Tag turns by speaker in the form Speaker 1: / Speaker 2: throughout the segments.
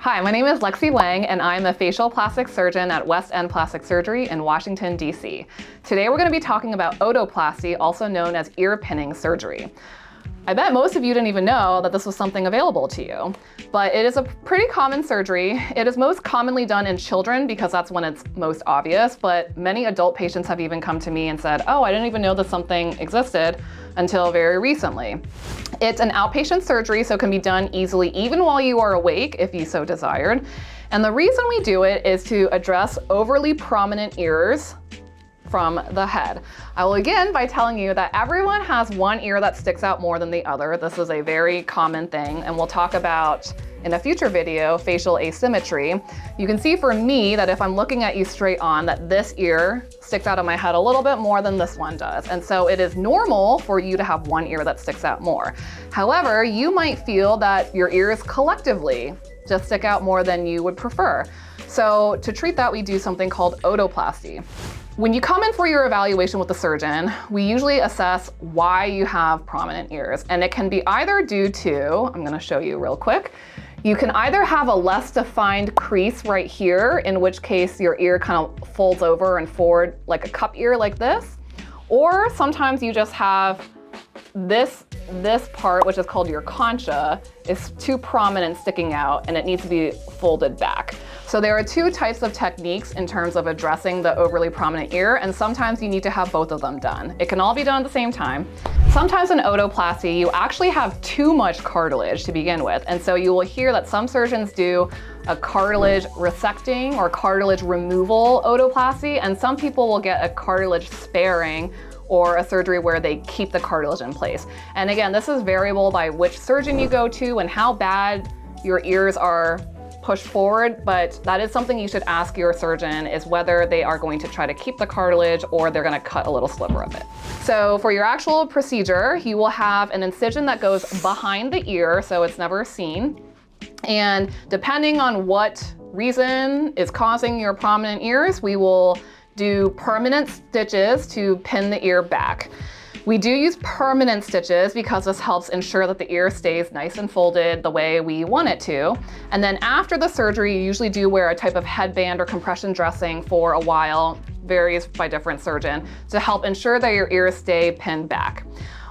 Speaker 1: Hi, my name is Lexie Wang and I'm a facial plastic surgeon at West End Plastic Surgery in Washington, D.C. Today we're going to be talking about otoplasty, also known as ear pinning surgery. I bet most of you didn't even know that this was something available to you, but it is a pretty common surgery. It is most commonly done in children because that's when it's most obvious, but many adult patients have even come to me and said, oh, I didn't even know that something existed until very recently. It's an outpatient surgery, so it can be done easily even while you are awake if you so desired. And the reason we do it is to address overly prominent ears from the head. I will begin by telling you that everyone has one ear that sticks out more than the other. This is a very common thing, and we'll talk about in a future video, facial asymmetry. You can see for me that if I'm looking at you straight on, that this ear sticks out of my head a little bit more than this one does. And so it is normal for you to have one ear that sticks out more. However, you might feel that your ears collectively just stick out more than you would prefer. So to treat that, we do something called otoplasty. When you come in for your evaluation with the surgeon, we usually assess why you have prominent ears. And it can be either due to, I'm gonna show you real quick, you can either have a less defined crease right here, in which case your ear kind of folds over and forward like a cup ear like this, or sometimes you just have this, this part, which is called your concha, is too prominent sticking out and it needs to be folded back. So there are two types of techniques in terms of addressing the overly prominent ear, and sometimes you need to have both of them done. It can all be done at the same time. Sometimes in otoplasty, you actually have too much cartilage to begin with, and so you will hear that some surgeons do a cartilage resecting or cartilage removal otoplasty, and some people will get a cartilage sparing or a surgery where they keep the cartilage in place. And again, this is variable by which surgeon you go to and how bad your ears are push forward, but that is something you should ask your surgeon is whether they are going to try to keep the cartilage or they're gonna cut a little sliver of it. So for your actual procedure, you will have an incision that goes behind the ear, so it's never seen. And depending on what reason is causing your prominent ears, we will do permanent stitches to pin the ear back. We do use permanent stitches because this helps ensure that the ear stays nice and folded the way we want it to. And then after the surgery, you usually do wear a type of headband or compression dressing for a while, varies by different surgeon, to help ensure that your ears stay pinned back.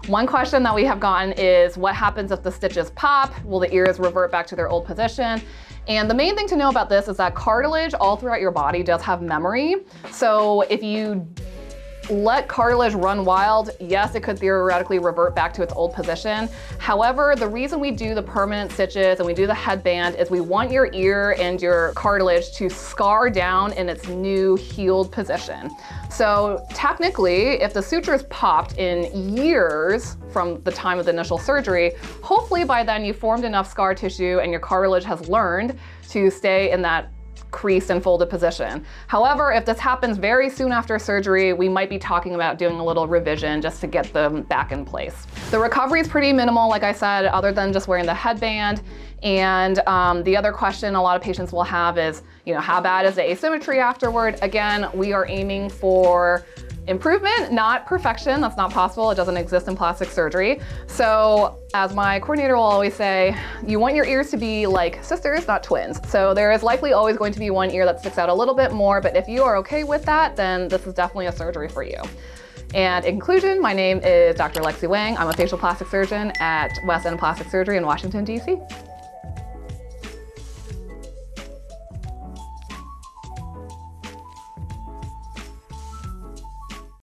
Speaker 1: One question that we have gotten is what happens if the stitches pop? Will the ears revert back to their old position? And the main thing to know about this is that cartilage all throughout your body does have memory. So if you let cartilage run wild, yes, it could theoretically revert back to its old position. However, the reason we do the permanent stitches and we do the headband is we want your ear and your cartilage to scar down in its new healed position. So technically, if the suture's popped in years from the time of the initial surgery, hopefully by then you formed enough scar tissue and your cartilage has learned to stay in that creased and folded position. However, if this happens very soon after surgery, we might be talking about doing a little revision just to get them back in place. The recovery is pretty minimal, like I said, other than just wearing the headband. And um, the other question a lot of patients will have is, you know, how bad is the asymmetry afterward? Again, we are aiming for improvement, not perfection. That's not possible. It doesn't exist in plastic surgery. So as my coordinator will always say, you want your ears to be like sisters, not twins. So there is likely always going to be one ear that sticks out a little bit more, but if you are okay with that, then this is definitely a surgery for you. And in conclusion, my name is Dr. Lexie Wang. I'm a facial plastic surgeon at West End Plastic Surgery in Washington, D.C.